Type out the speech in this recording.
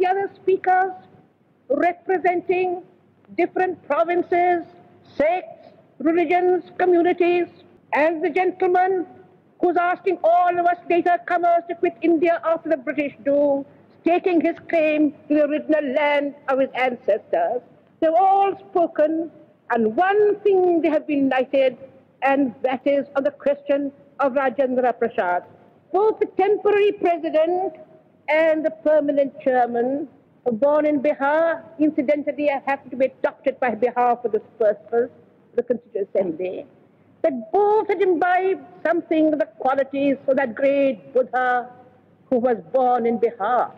the other speakers representing different provinces, sects, religions, communities, and the gentleman who's asking all of us later comers to quit India after the British do, stating his claim to the original land of his ancestors. They've all spoken, and one thing they have been united, and that is on the question of Rajendra Prasad. Both the temporary president and the permanent chairman born in Bihar. Incidentally, I happened to be adopted by Bihar for this purpose, the Constituent Assembly. That both had imbibed something of the qualities of that great Buddha who was born in Bihar.